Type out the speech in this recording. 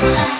Bye.